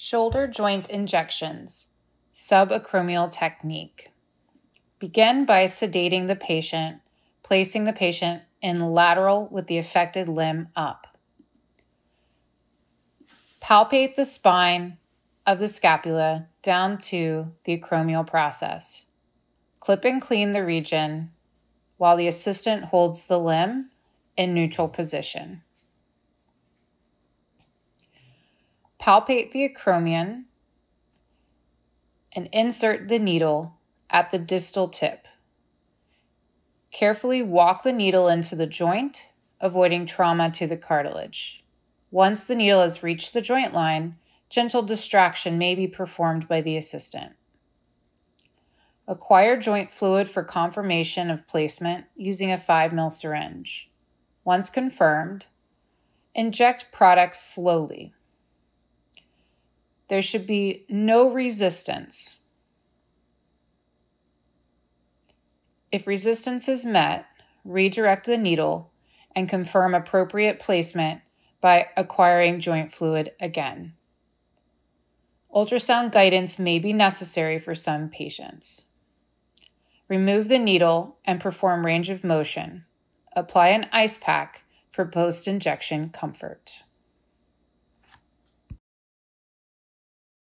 Shoulder joint injections, subacromial technique. Begin by sedating the patient, placing the patient in lateral with the affected limb up. Palpate the spine of the scapula down to the acromial process. Clip and clean the region while the assistant holds the limb in neutral position. Palpate the acromion, and insert the needle at the distal tip. Carefully walk the needle into the joint, avoiding trauma to the cartilage. Once the needle has reached the joint line, gentle distraction may be performed by the assistant. Acquire joint fluid for confirmation of placement using a 5 ml syringe. Once confirmed, inject products slowly. There should be no resistance. If resistance is met, redirect the needle and confirm appropriate placement by acquiring joint fluid again. Ultrasound guidance may be necessary for some patients. Remove the needle and perform range of motion. Apply an ice pack for post injection comfort.